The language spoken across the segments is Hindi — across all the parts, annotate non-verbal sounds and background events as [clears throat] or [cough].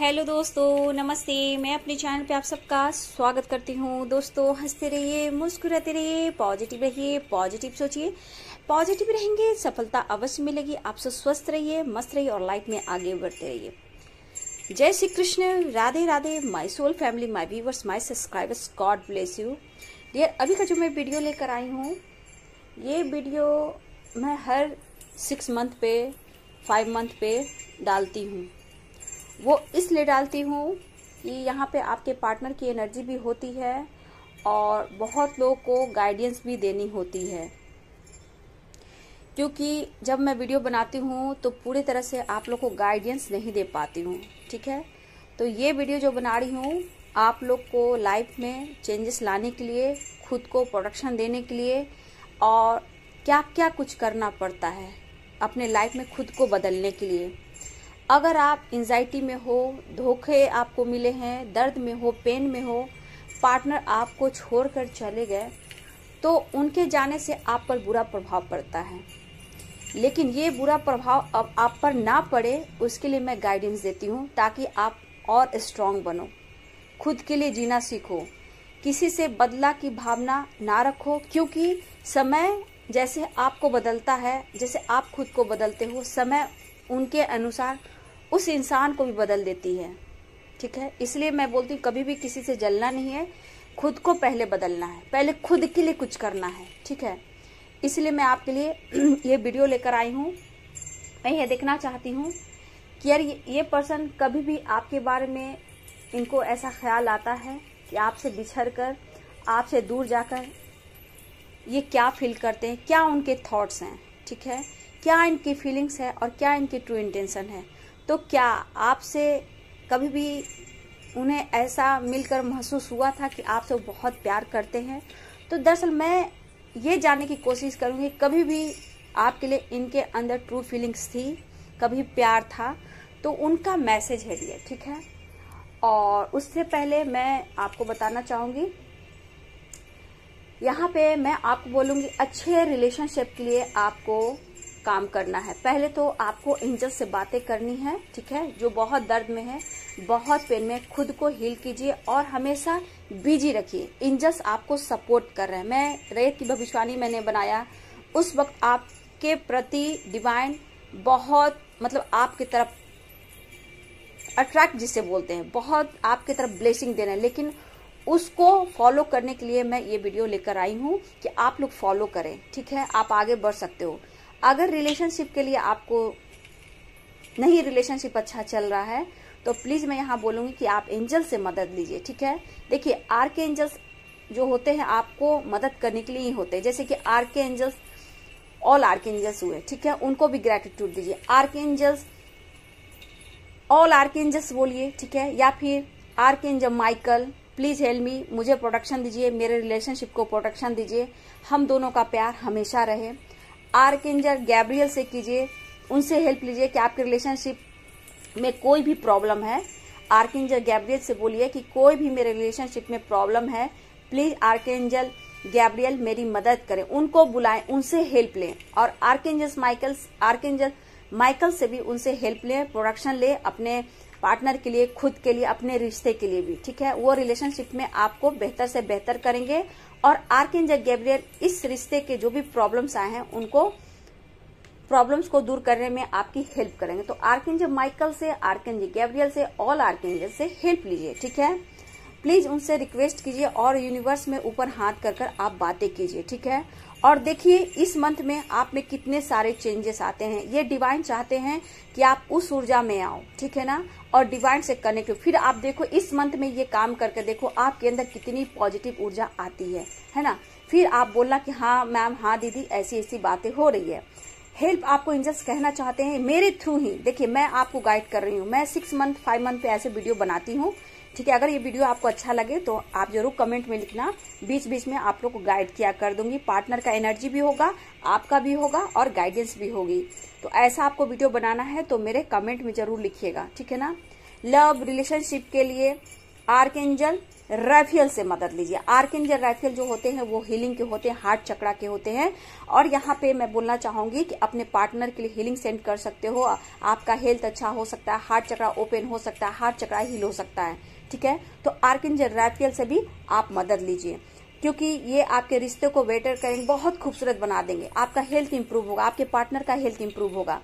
हेलो दोस्तों, नमस्ते। मैं अपने चैनल पे आप सबका स्वागत करती हूँ। दोस्तों, हँसते रहिए, मुस्कुराते रहिए, पॉजिटिव रहिए, पॉजिटिव सोचिए। पॉजिटिव रहेंगे, सफलता अवश्य मिलेगी। आप सब स्वस्थ रहिए, मस्त रहिए और लाइफ में आगे बढ़ते रहिए। जय Shri Krishna. Radhe Radhe. My soul family my viewers my subscribers God bless you dear अभी का जो मैं वीडियो लेकर आई हूँ, ये वीडियो मैं हर सिक्स मंथ पे फाइव मंथ पे डालती हूँ। वो इसलिए डालती हूँ कि यहाँ पे आपके पार्टनर की एनर्जी भी होती है और बहुत लोगों को गाइडेंस भी देनी होती है। क्योंकि जब मैं वीडियो बनाती हूँ तो पूरी तरह से आप लोग को गाइडेंस नहीं दे पाती हूँ, ठीक है? तो ये वीडियो जो बना रही हूँ, आप लोग को लाइफ में चेंजेस लाने के लिए, खुद को प्रोडक्शन देने के लिए और क्या क्या कुछ करना पड़ता है अपने लाइफ में खुद को बदलने के लिए। अगर आप एंजाइटी में हो, धोखे आपको मिले हैं, दर्द में हो पेन में हो पार्टनर आपको छोड़कर चले गए तो उनके जाने से आप पर बुरा प्रभाव पड़ता है। लेकिन ये बुरा प्रभाव अब आप पर ना पड़े, उसके लिए मैं गाइडेंस देती हूँ ताकि आप और स्ट्रांग बनो। खुद के लिए जीना सीखो। किसी से बदला की भावना ना रखो, क्योंकि समय जैसे आपको बदलता है, जैसे आप खुद को बदलते हो, समय उनके अनुसार उस इंसान को भी बदल देती है। ठीक है? इसलिए मैं बोलती हूँ, कभी भी किसी से जलना नहीं है। खुद को पहले बदलना है। पहले खुद के लिए कुछ करना है। ठीक है? इसलिए मैं आपके लिए [clears throat] ये वीडियो लेकर आई हूँ। मैं ये देखना चाहती हूँ कि यार ये पर्सन कभी भी आपके बारे में इनको ऐसा ख्याल आता है कि आपसे बिछड़ कर, आपसे दूर जाकर ये क्या फील करते हैं, क्या उनके थॉट्स हैं? ठीक है? क्या इनकी फीलिंग्स है और क्या इनकी ट्रू इंटेंशन है? तो क्या आपसे कभी भी उन्हें ऐसा मिलकर महसूस हुआ था कि आपसे वो बहुत प्यार करते हैं? तो दरअसल मैं ये जानने की कोशिश करूँगी, कभी भी आपके लिए इनके अंदर ट्रू फीलिंग्स थी, कभी प्यार था तो उनका मैसेज है डियर ठीक है? और उससे पहले मैं आपको बताना चाहूँगी, यहाँ पे मैं आपको बोलूँगी, अच्छे रिलेशनशिप के लिए आपको काम करना है। पहले तो आपको एंजल से बातें करनी है, ठीक है? जो बहुत दर्द में है, बहुत पेन में खुद को हील कीजिए और हमेशा बिज़ी रखिए। एंजल्स आपको सपोर्ट कर रहे हैं। मैं रेत की भविष्यवाणी मैंने बनाया। उस वक्त आपके प्रति डिवाइन बहुत मतलब आपकी तरफ़ अट्रैक्ट जिसे बोलते हैं, बहुत आपकी तरफ़ ब्लेसिंग दे रहे हैं। लेकिन उसको फॉलो करने के लिए मैं ये वीडियो लेकर आई हूँ कि आप लोग फॉलो करें, ठीक है? आप आगे बढ़ सकते हो। अगर रिलेशनशिप के लिए आपको नहीं रिलेशनशिप अच्छा चल रहा है तो प्लीज़ मैं यहाँ बोलूँगी कि आप एंजल से मदद लीजिए, ठीक है? देखिए आर के एंजल्स जो होते हैं, आपको मदद करने के लिए ही होते हैं। जैसे कि archangels all archangels हुए, ठीक है? उनको भी ग्रेटिट्यूड दीजिए। Archangels all archangels बोलिए, ठीक है? या फिर archangel Michael please help me मुझे प्रोटेक्शन दीजिए, मेरे रिलेशनशिप को प्रोटेक्शन दीजिए। हम दोनों का प्यार हमेशा रहे। आर्केंजल गैब्रियल से कीजिए, उनसे हेल्प लीजिए कि आपके रिलेशनशिप में कोई भी प्रॉब्लम है। आर्केंजल गैब्रियल से बोलिए कि कोई भी मेरे रिलेशनशिप में प्रॉब्लम है, प्लीज़ आर्केंजल गैब्रियल मेरी मदद करें, उनको बुलाएँ, उनसे हेल्प लें। और आर्केंजल माइकल आर्केंजल माइकल से भी उनसे हेल्प लें, प्रोडक्शन ले अपने पार्टनर के लिए, खुद के लिए, अपने रिश्ते के लिए भी, ठीक है? वो रिलेशनशिप में आपको बेहतर से बेहतर करेंगे। और आर्केंजल गैब्रियल इस रिश्ते के जो भी प्रॉब्लम्स आए हैं, उनको प्रॉब्लम्स को दूर करने में आपकी हेल्प करेंगे। तो आर्केंजल माइकल से आर्केंजल गैब्रियल से, ऑल आर्केंजल से हेल्प लीजिए, ठीक है? प्लीज़ उनसे रिक्वेस्ट कीजिए और यूनिवर्स में ऊपर हाथ कर कर आप बातें कीजिए, ठीक है? और देखिए, इस मंथ में आप में कितने सारे चेंजेस आते हैं। ये डिवाइन चाहते हैं कि आप उस ऊर्जा में आओ, ठीक है ना? और डिवाइन से कनेक्ट फिर आप देखो, इस मंथ में ये काम करके देखो, आपके अंदर कितनी पॉजिटिव ऊर्जा आती है है ना? फिर आप बोलना कि हाँ मैम हाँ दीदी, ऐसी ऐसी बातें हो रही है। हेल्प आपको इंजस्ट कहना चाहते हैं, मेरे थ्रू ही। देखिए, मैं आपको गाइड कर रही हूँ। मैं सिक्स मंथ फाइव मंथ पे ऐसे वीडियो बनाती हूँ। ठीक है, अगर ये वीडियो आपको अच्छा लगे तो आप ज़रूर कमेंट में लिखना। बीच बीच में आप लोग को गाइड किया कर दूँगी। पार्टनर का एनर्जी भी होगा, आपका भी होगा और गाइडेंस भी होगी। तो ऐसा आपको वीडियो बनाना है तो मेरे कमेंट में ज़रूर लिखिएगा, ठीक है ना? लव रिलेशनशिप के लिए आर्क एंजल राइफियल से मदद लीजिए। आर्क एंजल राइफियल जो होते हैं, वो हीलिंग के होते हैं हार्ट चक्रा के होते हैं। और यहाँ पे मैं बोलना चाहूँगी कि अपने पार्टनर के लिए हीलिंग सेंड कर सकते हो। आपका हेल्थ अच्छा हो सकता है हार्ट चक्रा ओपन हो सकता है हार्ट चक्रा हील हो सकता है। ठीक है? तो आर्किंजल राइफियल से भी आप मदद लीजिए, क्योंकि ये आपके रिश्ते को बेटर करेंगे बहुत खूबसूरत बना देंगे। आपका हेल्थ इंप्रूव होगा, आपके पार्टनर का हेल्थ इंप्रूव होगा।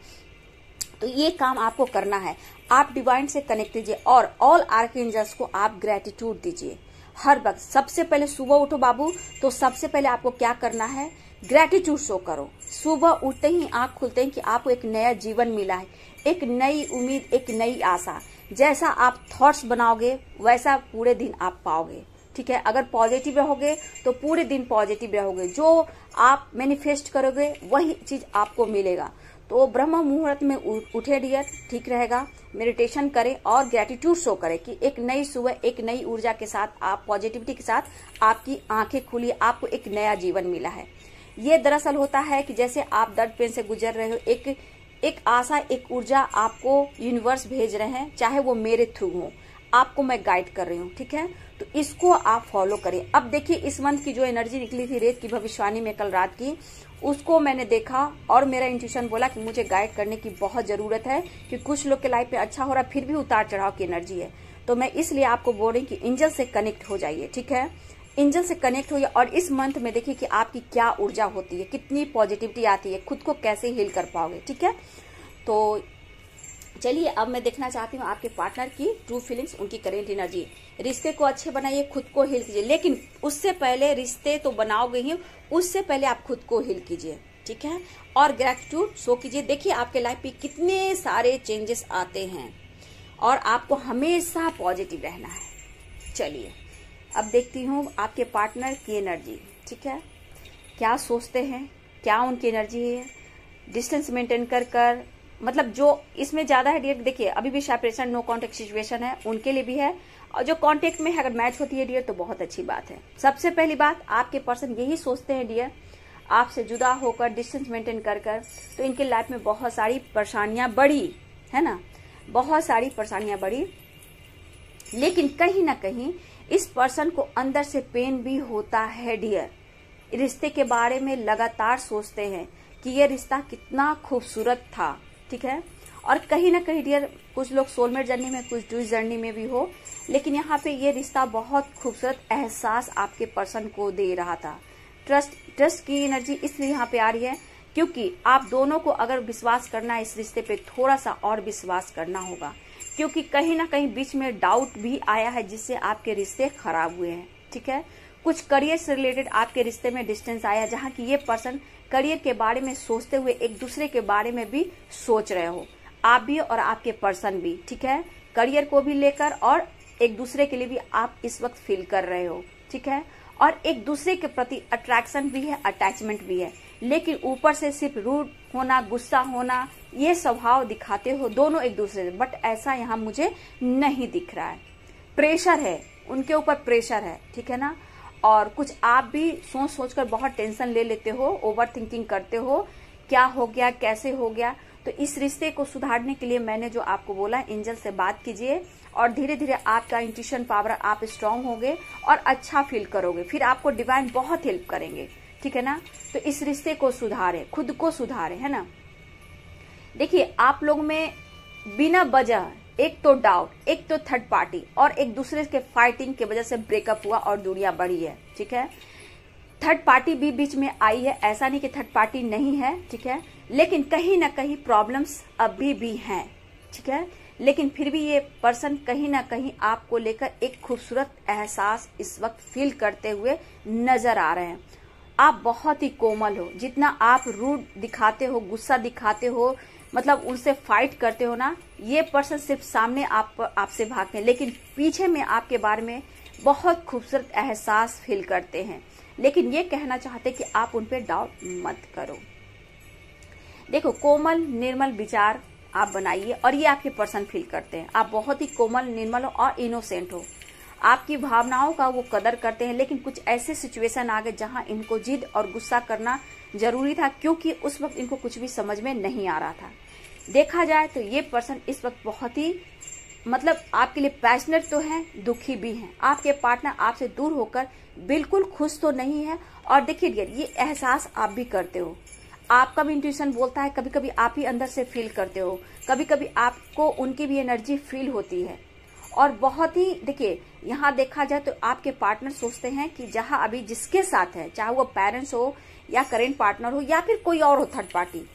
तो ये काम आपको करना है। आप डिवाइन से कनेक्ट कीजिए और ऑल आर्केंजल्स को आप ग्रेटिट्यूड दीजिए। हर वक्त। सबसे पहले सुबह उठो बाबू तो सबसे पहले आपको क्या करना है? ग्रेटिट्यूड शो करो। सुबह उठते ही आँख खुलते हैं कि आपको एक नया जीवन मिला है। एक नई उम्मीद, एक नई आशा। जैसा आप थॉट्स बनाओगे, वैसा पूरे दिन आप पाओगे। ठीक है? अगर पॉजिटिव रहोगे तो पूरे दिन पॉजिटिव रहोगे। जो आप मैनिफेस्ट करोगे, वही चीज़ आपको मिलेगा। तो ब्रह्म मुहूर्त में उठे डियर, ठीक रहेगा। मेडिटेशन करें और ग्रेटिट्यूड शो करें कि एक नई सुबह, एक नई ऊर्जा के साथ आप पॉजिटिविटी के साथ आपकी आँखें खुली, आपको एक नया जीवन मिला है। ये दरअसल होता है कि जैसे आप दर्द पेन से गुजर रहे हो, एक एक आशा, एक ऊर्जा आपको यूनिवर्स भेज रहे हैं, चाहे वो मेरे थ्रू हो। आपको मैं गाइड कर रही हूँ, ठीक है? तो इसको आप फॉलो करें। अब देखिए, इस मंथ की जो एनर्जी निकली थी रेत की भविष्यवाणी में कल रात की, उसको मैंने देखा और मेरा इंट्यूशन बोला कि मुझे गाइड करने की बहुत ज़रूरत है, कि कुछ लोग के लाइफ में अच्छा हो रहा फिर भी उतार चढ़ाव की एनर्जी है। तो मैं इसलिए आपको बोल रही कि इंजल से कनेक्ट हो जाइए, ठीक है? इंजल से कनेक्ट होइए और इस मंथ में देखिए कि आपकी क्या ऊर्जा होती है, कितनी पॉजिटिविटी आती है, खुद को कैसे हील कर पाओगे, ठीक है? तो चलिए, अब मैं देखना चाहती हूँ आपके पार्टनर की ट्रू फीलिंग्स उनकी करेंट एनर्जी रिश्ते को अच्छे बनाइए, खुद को हिल कीजिए, लेकिन उससे पहले रिश्ते तो बनाओगे ही, उससे पहले आप खुद को हिल कीजिए, ठीक है? और ग्रेटिट्यूड शो कीजिए। देखिए, आपके लाइफ में कितने सारे चेंजेस आते हैं और आपको हमेशा पॉजिटिव रहना है। चलिए। अब देखती हूँ आपके पार्टनर की एनर्जी, ठीक है? क्या सोचते हैं? क्या उनकी एनर्जी है? डिस्टेंस मेंटेन कर कर मतलब जो इसमें ज़्यादा है डियर देखिए, अभी भी सेपरेशन नो कॉन्टेक्ट सिचुएशन है, उनके लिए भी है। और जो कॉन्टेक्ट में है अगर मैच होती है डियर तो बहुत अच्छी बात है। सबसे पहली बात, आपके पर्सन यही सोचते हैं डियर आपसे जुदा होकर डिस्टेंस मेंटेन कर कर तो इनके लाइफ में बहुत सारी परेशानियाँ बढ़ी, है ना? बहुत सारी परेशानियाँ बढ़ी। लेकिन कहीं ना कहीं इस पर्सन को अंदर से पेन भी होता है डियर रिश्ते के बारे में लगातार सोचते हैं कि ये रिश्ता कितना खूबसूरत था, ठीक है? और कहीं ना कहीं डियर कुछ लोग सोलमेट जर्नी में, कुछ डूज जर्नी में भी हो, लेकिन यहाँ पे ये रिश्ता बहुत खूबसूरत एहसास आपके पर्सन को दे रहा था। ट्रस्ट ट्रस्ट की एनर्जी इसलिए यहाँ पे आ रही है क्योंकि आप दोनों को अगर विश्वास करना है, इस रिश्ते पे थोड़ा सा और विश्वास करना होगा। क्योंकि कहीं ना कहीं बीच में डाउट भी आया है जिससे आपके रिश्ते खराब हुए हैं, ठीक है? कुछ करियर से रिलेटेड आपके रिश्ते में डिस्टेंस आया जहाँ की ये पर्सन करियर के बारे में सोचते हुए एक दूसरे के बारे में भी सोच रहे हो। आप भी और आपके पर्सन भी, ठीक है? करियर को भी लेकर और एक दूसरे के लिए भी आप इस वक्त फील कर रहे हो, ठीक है? और एक दूसरे के प्रति अट्रैक्शन भी है अटैचमेंट भी है। लेकिन ऊपर से सिर्फ़ रूड होना, गुस्सा होना ये स्वभाव दिखाते हो दोनों एक दूसरे से बट ऐसा यहाँ मुझे नहीं दिख रहा है। प्रेशर है, उनके ऊपर प्रेशर है, ठीक है ना? और कुछ आप भी सोच सोच कर बहुत टेंशन ले लेते हो ओवर थिंकिंग करते हो, क्या हो गया, कैसे हो गया? तो इस रिश्ते को सुधारने के लिए मैंने जो आपको बोला एंजल से बात कीजिए और धीरे धीरे आपका इंट्यूशन पावर आप स्ट्रांग होगे और अच्छा फील करोगे। फिर आपको डिवाइन बहुत हेल्प करेंगे, ठीक है ना? तो इस रिश्ते को सुधारे, खुद को सुधारे, है ना? देखिए, आप लोग में बिना वजह, एक तो डाउट एक तो थर्ड पार्टी और एक दूसरे के फाइटिंग की वजह से ब्रेकअप हुआ और दूरिया बढ़ी है, ठीक है? थर्ड पार्टी भी बीच में आई है, ऐसा नहीं कि थर्ड पार्टी नहीं है, ठीक है? लेकिन कहीं ना कहीं प्रॉब्लम्स अभी भी हैं, ठीक है? लेकिन फिर भी ये पर्सन कहीं ना कहीं आपको लेकर एक खूबसूरत एहसास इस वक्त फील करते हुए नज़र आ रहे हैं। आप बहुत ही कोमल हो। जितना आप रूड दिखाते हो, गुस्सा दिखाते हो मतलब उनसे फाइट करते हो ना, ये पर्सन सिर्फ़ सामने आप, आपसे भागते हैं, लेकिन पीछे में आपके बारे में बहुत खूबसूरत एहसास फील करते हैं। लेकिन ये कहना चाहते कि आप उन पर डाउट मत करो। देखो, कोमल, निर्मल विचार आप बनाइए और ये आपके पर्सन फील करते हैं। आप बहुत ही कोमल, निर्मल हो और इनोसेंट हो। आपकी भावनाओं का वो कदर करते हैं, लेकिन कुछ ऐसे सिचुएशन आ गए जहाँ इनको जिद और गुस्सा करना ज़रूरी था, क्योंकि उस वक्त इनको कुछ भी समझ में नहीं आ रहा था। देखा जाए तो ये पर्सन इस वक्त बहुत ही मतलब आपके लिए पैशनेट तो है, दुखी भी हैं। आपके पार्टनर आपसे दूर होकर बिल्कुल खुश तो नहीं है और देखिए डियर ये एहसास आप भी करते हो। आपका भी इंट्यूशन बोलता है कभी कभी आप ही अंदर से फील करते हो। कभी कभी आपको उनकी भी एनर्जी फील होती है। और बहुत ही, देखिए, यहाँ देखा जाए तो आपके पार्टनर सोचते हैं कि जहाँ अभी जिसके साथ है, चाहे वो पेरेंट्स हो या करेंट पार्टनर हो या फिर कोई और हो थर्ड पार्टी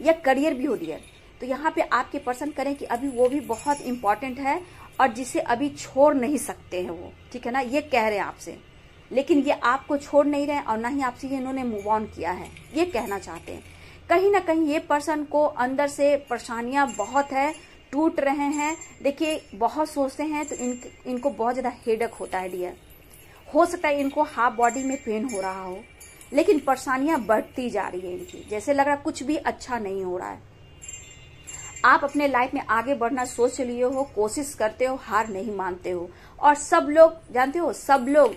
या करियर भी हो डियर तो यहाँ पे आपके पर्सन करें कि अभी वो भी बहुत इंपॉर्टेंट है और जिसे अभी छोड़ नहीं सकते हैं वो। ठीक है ना? ये कह रहे हैं आपसे। लेकिन ये आपको छोड़ नहीं रहे और ना ही आपसे ये इन्होंने मूव ऑन किया है। ये कहना चाहते हैं। कहीं ना कहीं ये पर्सन को अंदर से परेशानियाँ बहुत है, टूट रहे हैं। देखिए, बहुत सोचते हैं तो इन इनको बहुत ज़्यादा हेडक होता है डियर हो सकता है इनको हाफ़ बॉडी में पेन हो रहा हो, लेकिन परेशानियाँ बढ़ती जा रही है इनकी। जैसे लग रहा कुछ भी अच्छा नहीं हो रहा है। आप अपने लाइफ में आगे बढ़ना सोच लिए हो, कोशिश करते हो, हार नहीं मानते हो। और सब लोग, जानते हो, सब लोग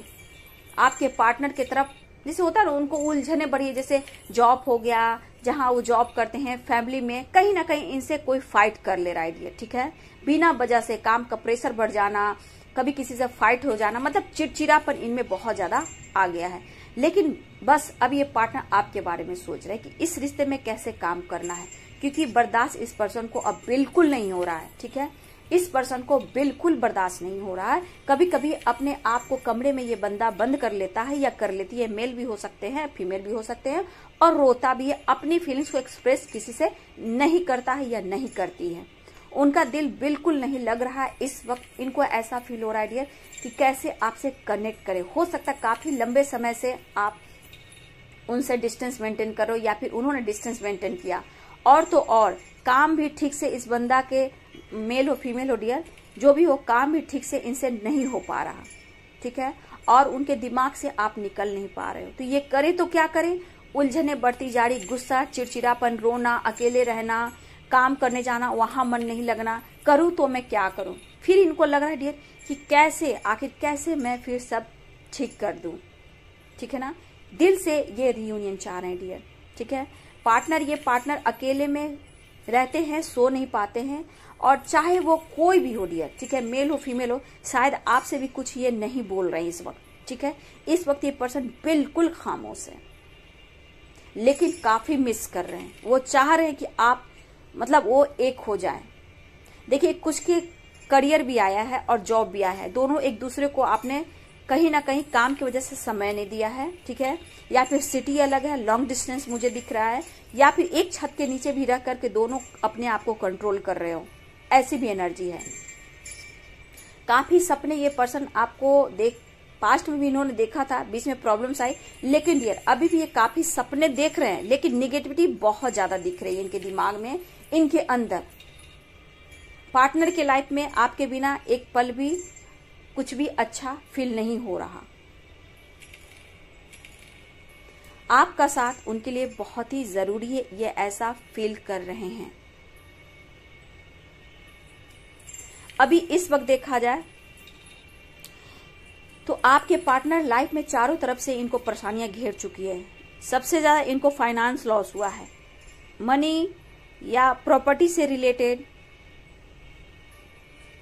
आपके पार्टनर की तरफ़, जैसे होता है ना, उनको उलझने बढ़ी जैसे जॉब हो गया, जहाँ वो जॉब करते हैं फैमिली में कहीं ना कहीं इनसे कोई फाइट कर ले रहा है ठीक है? बिना वजह से काम का प्रेशर बढ़ जाना, कभी किसी से फाइट हो जाना मतलब चिड़चिड़ापन इनमें बहुत ज़्यादा आ गया है। लेकिन बस अब ये पार्टनर आपके बारे में सोच रहे हैं कि इस रिश्ते में कैसे काम करना है। क्योंकि बर्दाश्त इस पर्सन को अब बिल्कुल नहीं हो रहा है, ठीक है? इस पर्सन को बिल्कुल बर्दाश्त नहीं हो रहा है। कभी कभी अपने आप को कमरे में ये बंदा बंद कर लेता है या कर लेती है मेल भी हो सकते हैं फीमेल भी हो सकते हैं, और रोता भी है, अपनी फीलिंग्स को एक्सप्रेस किसी से नहीं करता है या नहीं करती है। उनका दिल बिल्कुल नहीं लग रहा है। इस वक्त इनको ऐसा फील हो रहा है डियर कि कैसे आपसे कनेक्ट करे। हो सकता है काफ़ी लंबे समय से आप उनसे डिस्टेंस मेंटेन करो या फिर उन्होंने डिस्टेंस मेंटेन किया। और तो और, काम भी ठीक से इस बंदा के मेल हो फीमेल हो डियर जो भी हो, काम भी ठीक से इनसे नहीं हो पा रहा। ठीक है? और उनके दिमाग से आप निकल नहीं पा रहे हो। तो ये करे तो क्या करे? उलझने, बढ़ती जा रही गुस्सा, चिड़चिड़ापन, रोना, अकेले रहना, काम करने जाना, वहाँ मन नहीं लगना। करूँ तो मैं क्या करूँ? फिर इनको लग रहा है, डियर, कि कैसे, आखिर कैसे मैं फिर सब ठीक कर दूँ? ठीक है ना? दिल से ये रियूनियन चाह रहे हैं डियर ठीक है? पार्टनर, ये पार्टनर अकेले में रहते हैं, सो नहीं पाते हैं, और चाहे वो कोई भी हो डियर ठीक है मेल हो फीमेल हो, शायद आपसे भी कुछ ये नहीं बोल रहे इस वक्त, ठीक है? इस वक्त ये पर्सन बिल्कुल खामोश है, लेकिन काफ़ी मिस कर रहे हैं। वो चाह रहे हैं कि आप मतलब वो एक हो जाए। देखिए, कुछ के करियर भी आया है और जॉब भी आया है, दोनों एक दूसरे को आपने कहीं ना कहीं काम की वजह से समय नहीं दिया है, ठीक है? या फिर सिटी अलग है लॉन्ग डिस्टेंस मुझे दिख रहा है, या फिर एक छत के नीचे भी रह करके दोनों अपने आप को कंट्रोल कर रहे हो। ऐसी भी एनर्जी है। काफ़ी सपने ये पर्सन आपको देख पास्ट में भी इन्होंने देखा था, बीच में प्रॉब्लम्स आई, लेकिन डियर अभी भी ये काफ़ी सपने देख रहे हैं, लेकिन निगेटिविटी बहुत ज़्यादा दिख रही है इनके दिमाग में, इनके अंदर। पार्टनर के लाइफ में आपके बिना एक पल भी कुछ भी अच्छा फील नहीं हो रहा। आपका साथ उनके लिए बहुत ही ज़रूरी है, ये ऐसा फील कर रहे हैं। अभी इस वक्त देखा जाए तो आपके पार्टनर लाइफ में चारों तरफ़ से इनको परेशानियाँ घेर चुकी है। सबसे ज़्यादा इनको फाइनेंस लॉस हुआ है। मनी या प्रॉपर्टी से रिलेटेड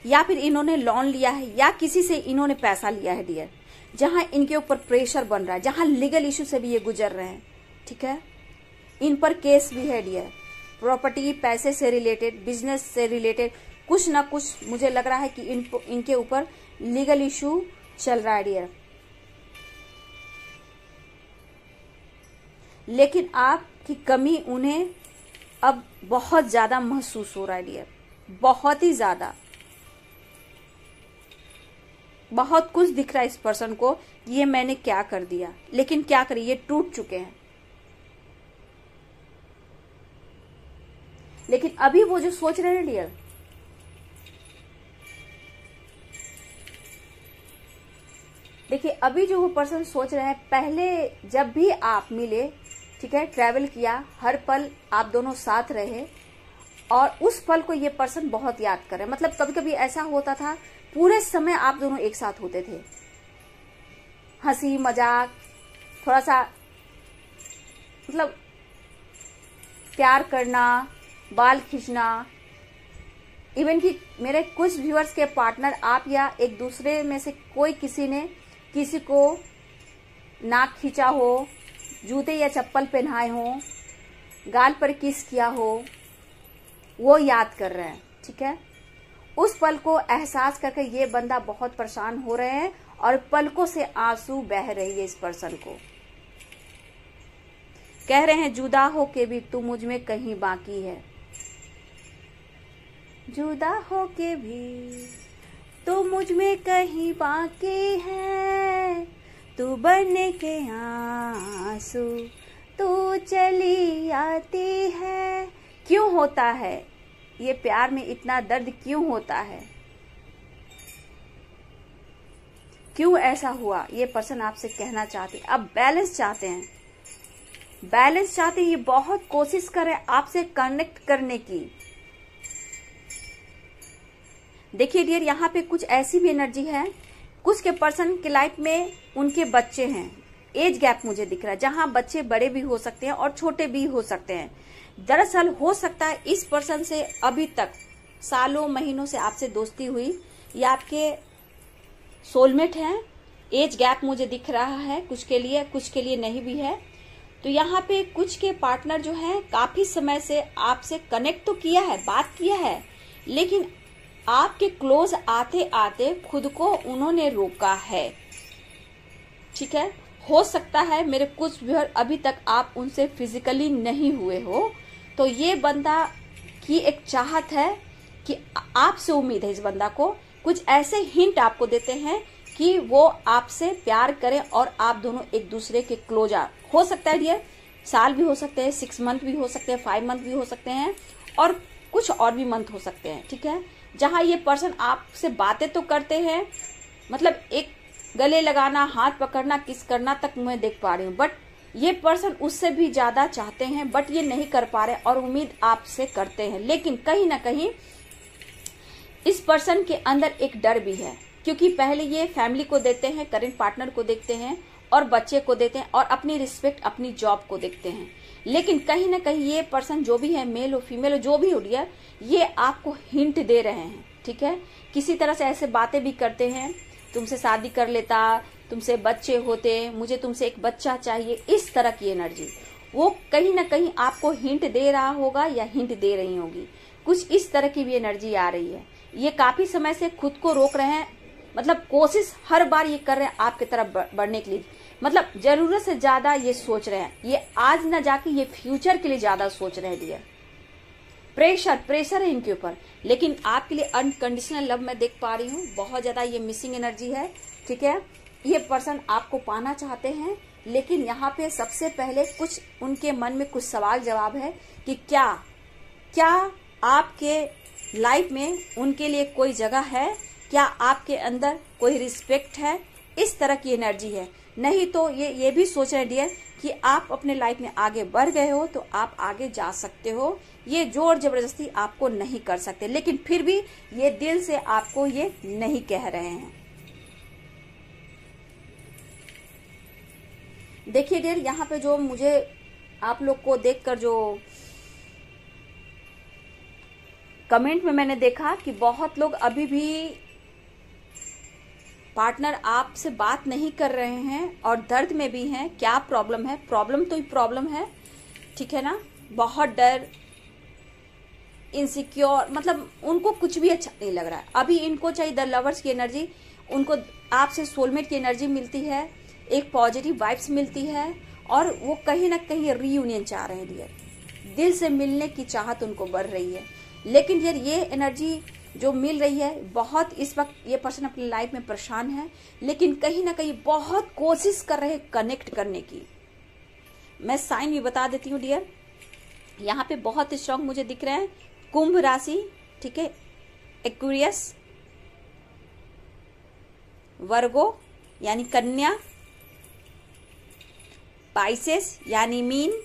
या फिर इन्होंने लोन लिया है, या किसी से इन्होंने पैसा लिया है डियर जहाँ इनके ऊपर प्रेशर बन रहा है, जहाँ लीगल इश्यू से भी ये गुजर रहे हैं, ठीक है? इन पर केस भी है डियर प्रॉपर्टी पैसे से रिलेटेड बिज़नेस से रिलेटेड कुछ ना कुछ मुझे लग रहा है कि इन इनके ऊपर लीगल इशू चल रहा है डियर लेकिन आपकी कमी उन्हें अब बहुत ज़्यादा महसूस हो रहा है डियर बहुत ही ज़्यादा। बहुत कुछ दिख रहा है इस पर्सन को, ये मैंने क्या कर दिया? लेकिन क्या करिए ये टूट चुके हैं। लेकिन अभी वो जो सोच रहे हैं डियर देखिए, अभी जो वो पर्सन सोच रहे हैं, पहले जब भी आप मिले, ठीक है ट्रैवल किया, हर पल आप दोनों साथ रहे, और उस पल को ये पर्सन बहुत याद कर। मतलब कभी कभी ऐसा होता था पूरे समय आप दोनों एक साथ होते थे। हँसी, मज़ाक थोड़ा सा मतलब प्यार करना, बाल खींचना इवन कि मेरे कुछ व्यूअर्स के पार्टनर आप या एक दूसरे में से कोई किसी ने किसी को नाक खींचा हो, जूते या चप्पल पहनाए हो, गाल पर किस किया हो, वो याद कर रहे हैं, ठीक है? उस पल को एहसास करके ये बंदा बहुत परेशान हो रहे हैं और पलकों से आँसू बह रही है इस पर्सन को। कह रहे हैं, जुदा हो के भी तू मुझमें कहीं बाकी है। जुदा हो के भी तू मुझमें कहीं बाकी है। तू बनने के आँसू, तू चली आती है। क्यों होता है ये प्यार में इतना दर्द क्यों होता है? क्यों ऐसा हुआ? ये पर्सन आपसे कहना चाहते अब बैलेंस चाहते हैं। बैलेंस चाहते हैं, ये बहुत कोशिश कर आपसे कनेक्ट करने की। देखिए डियर, यहाँ पे कुछ ऐसी भी एनर्जी है, कुछ के पर्सन के लाइफ में उनके बच्चे हैं। एज गैप मुझे दिख रहा है, जहाँ बच्चे बड़े भी हो सकते हैं और छोटे भी हो सकते हैं। दरअसल हो सकता है इस पर्सन से अभी तक, सालों महीनों से आपसे दोस्ती हुई, या आपके सोलमेट हैं। एज गैप मुझे दिख रहा है, कुछ के लिए, कुछ के लिए नहीं भी है। तो यहाँ पे कुछ के पार्टनर जो है, काफ़ी समय से आपसे कनेक्ट तो किया है, बात किया है, लेकिन आपके क्लोज आते आते खुद को उन्होंने रोका है। ठीक है? हो सकता है मेरे कुछ व्यूअर अभी तक आप उनसे फिजिकली नहीं हुए हो। तो ये बंदा की एक चाहत है कि आपसे उम्मीद है इस बंदा को। कुछ ऐसे हिंट आपको देते हैं कि वो आपसे प्यार करें और आप दोनों एक दूसरे के क्लोज आ। हो सकता है डियर साल भी हो सकते हैं सिक्स मंथ भी हो सकते हैं फाइव मंथ भी हो सकते हैं और कुछ और भी मंथ हो सकते हैं, ठीक है? जहाँ ये पर्सन आपसे बातें तो करते हैं मतलब एक गले लगाना, हाथ पकड़ना, किस करना तक मैं देख पा रही हूँ बट ये पर्सन उससे भी ज़्यादा चाहते हैं बट ये नहीं कर पा रहे और उम्मीद आपसे करते हैं। लेकिन कहीं ना कहीं इस पर्सन के अंदर एक डर भी है, क्योंकि पहले ये फैमिली को देते हैं करेंट पार्टनर को देखते हैं और बच्चे को देते हैं और अपनी रिस्पेक्ट अपनी जॉब को देखते हैं। लेकिन कहीं ना कहीं ये पर्सन जो भी है मेल हो फीमेल हो जो भी हो डियर ये आपको हिंट दे रहे हैं, ठीक है? किसी तरह से ऐसे बातें भी करते हैं, तुमसे शादी कर लेता तुमसे बच्चे होते मुझे तुमसे एक बच्चा चाहिए, इस तरह की एनर्जी वो कहीं ना कहीं आपको हिंट दे रहा होगा या हिंट दे रही होगी। कुछ इस तरह की भी एनर्जी आ रही है। ये काफ़ी समय से खुद को रोक रहे हैं। मतलब कोशिश हर बार ये कर रहे हैं आपकी तरफ़ बढ़ने के लिए। मतलब ज़रूरत से ज़्यादा ये सोच रहे हैं। ये आज न जाके ये फ्यूचर के लिए ज़्यादा सोच रहे हैं प्रेशर प्रेशर है इनके ऊपर। लेकिन आपके लिए अनकंडीशनल लव मैं देख पा रही हूँ। बहुत ज़्यादा ये मिसिंग एनर्जी है। ठीक है? ये पर्सन आपको पाना चाहते हैं, लेकिन यहाँ पे सबसे पहले कुछ उनके मन में कुछ सवाल जवाब है कि क्या क्या आपके लाइफ में उनके लिए कोई जगह है? क्या आपके अंदर कोई रिस्पेक्ट है? इस तरह की एनर्जी है। नहीं तो ये ये भी सोच रहे डियर कि आप अपने लाइफ में आगे बढ़ गए हो तो आप आगे जा सकते हो। ये ज़ोर ज़बरदस्ती आपको नहीं कर सकते, लेकिन फिर भी ये दिल से आपको ये नहीं कह रहे हैं। देखिए डियर यहाँ पे जो मुझे आप लोग को देखकर जो कमेंट में मैंने देखा कि बहुत लोग अभी भी पार्टनर आपसे बात नहीं कर रहे हैं और दर्द में भी हैं। क्या प्रॉब्लम है? प्रॉब्लम तो ही प्रॉब्लम है, ठीक है ना? बहुत डर इनसिक्योर मतलब उनको कुछ भी अच्छा नहीं लग रहा है। अभी इनको चाहिए द लवर्स की एनर्जी उनको आपसे सोलमेट की एनर्जी मिलती है। एक पॉजिटिव वाइब्स मिलती है और वो कहीं ना कहीं रीयूनियन चाह रहे हैं डियर दिल से मिलने की चाहत उनको बढ़ रही है। लेकिन यार ये एनर्जी जो मिल रही है, बहुत इस वक्त ये पर्सन अपनी लाइफ में परेशान है, लेकिन कहीं ना कहीं बहुत कोशिश कर रहे कनेक्ट करने की। मैं साइन भी बता देती हूँ डियर यहाँ पे बहुत स्ट्रांग मुझे दिख रहे हैं। कुंभ राशि, ठीक है? एक्वेरियस वर्गो यानी कन्या पाइसेस यानी मीन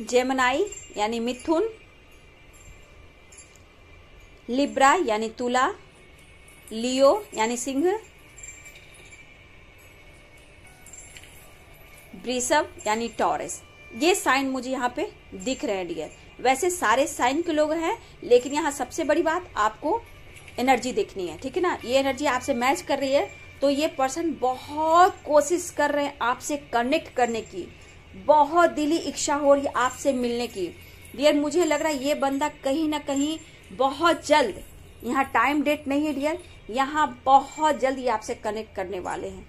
जेमनाई यानी मिथुन लिब्रा यानी तुला लियो यानी सिंह वृषभ यानी टॉरस ये साइन मुझे यहाँ पे दिख रहे हैं डियर वैसे सारे साइन के लोग हैं, लेकिन यहाँ सबसे बड़ी बात आपको एनर्जी देखनी है, ठीक है ना? ये एनर्जी आपसे मैच कर रही है तो ये पर्सन बहुत कोशिश कर रहे हैं आपसे कनेक्ट करने की। बहुत दिली इच्छा हो रही है आपसे मिलने की। डियर मुझे लग रहा है ये बंदा कहीं ना कहीं बहुत जल्द, यहाँ टाइम डेट नहीं है डियर यहाँ बहुत जल्द ये आपसे कनेक्ट करने वाले हैं।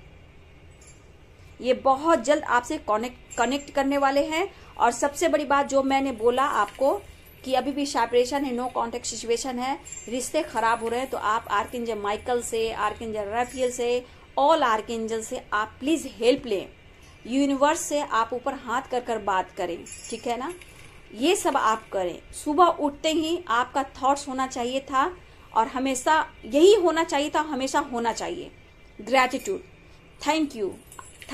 ये बहुत जल्द आपसे कनेक्ट करने वाले हैं, और सबसे बड़ी बात जो मैंने बोला आपको कि अभी भी सेपरेशन है नो कॉन्टेक्ट सिचुएशन है, रिश्ते खराब हो रहे हैं तो आप आर्किंजल माइकल से आर्किंजल राफियल से ऑल आर्किंजल से आप प्लीज़ हेल्प लें। यूनिवर्स से आप ऊपर हाथ कर कर बात करें, ठीक है ना? ये सब आप करें। सुबह उठते ही आपका थॉट्स होना चाहिए था और हमेशा यही होना चाहिए था, हमेशा होना चाहिए। Gratitude thank you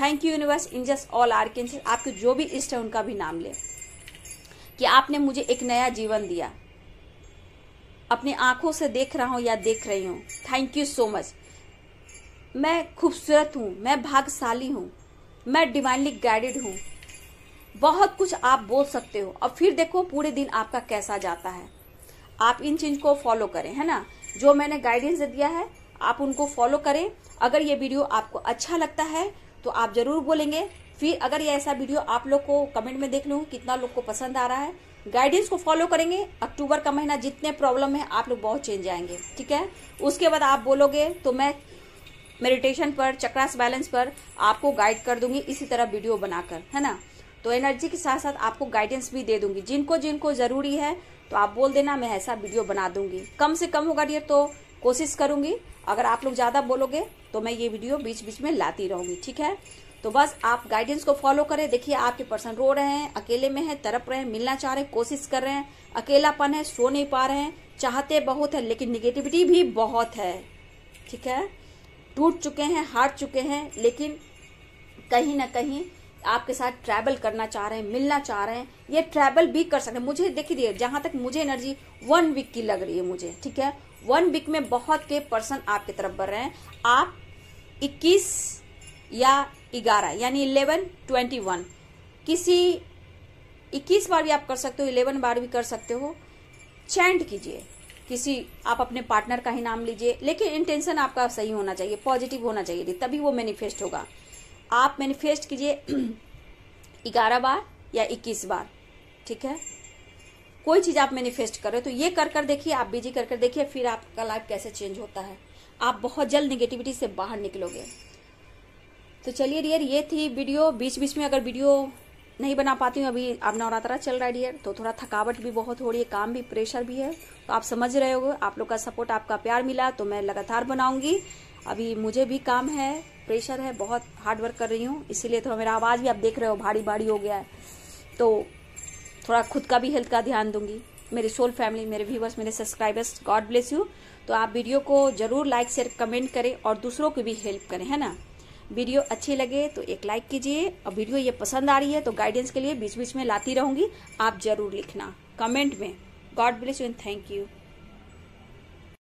thank you universe in just all arcanes आपके जो भी इष्ट है, उनका भी नाम ले। कि आपने मुझे एक नया जीवन दिया। अपनी आँखों से देख रहा हूँ या देख रही हूँ। थैंक यू सो मच मैं खूबसूरत हूँ, मैं भाग्यशाली हूँ, मैं डिवाइनली गाइडेड हूँ। बहुत कुछ आप बोल सकते हो। और फिर देखो पूरे दिन आपका कैसा जाता है। आप इन चीज़ को फॉलो करें, है ना? जो मैंने गाइडेंस दिया है, आप उनको फॉलो करें। अगर ये वीडियो आपको अच्छा लगता है तो आप ज़रूर बोलेंगे। फिर अगर ये ऐसा वीडियो आप लोग को कमेंट में देख लू, कितना लोग को पसंद आ रहा है गाइडेंस को फॉलो करेंगे। अक्टूबर का महीना जितने प्रॉब्लम है, आप लोग बहुत चेंज आएँगे, ठीक है? उसके बाद आप बोलोगे तो मैं मेडिटेशन पर चक्रास बैलेंस पर आपको गाइड कर दूँगी, इसी तरह वीडियो बनाकर, है ना? तो एनर्जी के साथ साथ आपको गाइडेंस भी दे दूँगी। जिनको जिनको ज़रूरी है तो आप बोल देना, मैं ऐसा वीडियो बना दूँगी। कम से कम होगा डियर तो कोशिश करूँगी। अगर आप लोग ज़्यादा बोलोगे तो मैं ये वीडियो बीच बीच में लाती रहूँगी, ठीक है? तो बस आप गाइडेंस को फॉलो करें। देखिए आपके पर्सन रो रहे हैं, अकेले में है तरप रहे हैं, मिलना चाह रहे हैं, कोशिश कर रहे हैं, अकेलापन है, सो नहीं पा रहे हैं, चाहते बहुत है, लेकिन निगेटिविटी भी बहुत है। ठीक है? टूट चुके हैं, हार चुके हैं, लेकिन कहीं ना कहीं आपके साथ ट्रैवल करना चाह रहे हैं, मिलना चाह रहे हैं, ये ट्रैवल भी कर सकते हैं। मुझे देखिए, जहाँ तक मुझे एनर्जी वन वीक की लग रही है मुझे। ठीक है? वन वीक में बहुत के पर्सन आपकी तरफ़ बढ़ रहे हैं। आप 21 या 11 यानी 11 21 किसी 21 बार भी आप कर सकते हो 11 बार भी कर सकते हो। चैंट कीजिए। किसी, आप अपने पार्टनर का ही नाम लीजिए। लेकिन इंटेंशन आपका सही होना चाहिए, पॉजिटिव होना चाहिए तभी वो मैनिफेस्ट होगा। आप मैनिफेस्ट कीजिए [clears throat] ग्यारह बार या इक्कीस बार, ठीक है? कोई चीज़ आप मैनिफेस्ट कर रहे हो तो ये कर कर देखिए, आप बिज़ी कर कर देखिए, फिर आपका लाइफ कैसे चेंज होता है। आप बहुत जल्द निगेटिविटी से बाहर निकलोगे। तो चलिए डियर ये थी वीडियो बीच बीच में अगर वीडियो नहीं बना पाती हूँ, अभी अब नवरात्रा चल रहा है डियर तो थोड़ा थकावट भी बहुत हो रही है, काम भी प्रेशर भी है। तो आप समझ रहे हो आप लोग का सपोर्ट आपका प्यार मिला तो मैं लगातार बनाऊँगी। अभी मुझे भी काम है प्रेशर है, बहुत हार्ड वर्क कर रही हूँ, इसीलिए थोड़ा मेरा आवाज़ भी आप देख रहे हो भारी भारी हो गया है। तो थोड़ा खुद का भी हेल्थ का ध्यान दूँगी। मेरी सोल फैमिली मेरे व्यूवर्स मेरे सब्सक्राइबर्स गॉड ब्लेस यू तो आप वीडियो को ज़रूर लाइक शेयर कमेंट करें और दूसरों को भी हेल्प करें, है ना? वीडियो अच्छी लगे तो एक लाइक कीजिए। और वीडियो ये पसंद आ रही है तो गाइडेंस के लिए बीच बीच में लाती रहूँगी। आप ज़रूर लिखना। कमेंट में। God bless you and thank you